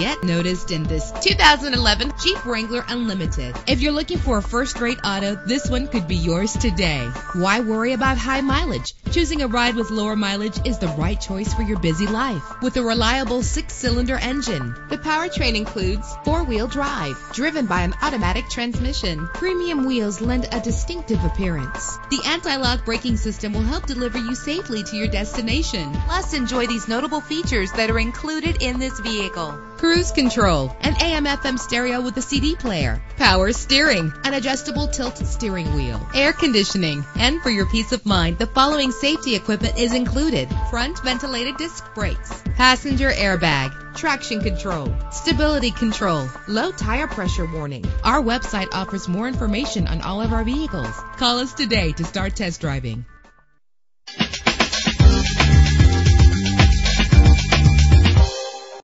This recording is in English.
Get noticed in this 2011 Jeep Wrangler Unlimited. If you're looking for a first-rate auto, this one could be yours today. Why worry about high mileage? Choosing a ride with lower mileage is the right choice for your busy life. With a reliable six-cylinder engine, the powertrain includes four-wheel drive, driven by an automatic transmission. Premium wheels lend a distinctive appearance. The anti-lock braking system will help deliver you safely to your destination. Plus, enjoy these notable features that are included in this vehicle. Cruise control, an AM FM stereo with a CD player, power steering, an adjustable tilt steering wheel, air conditioning, and for your peace of mind, the following safety equipment is included. Front ventilated disc brakes, passenger airbag, traction control, stability control, low tire pressure warning. Our website offers more information on all of our vehicles. Call us today to start test driving.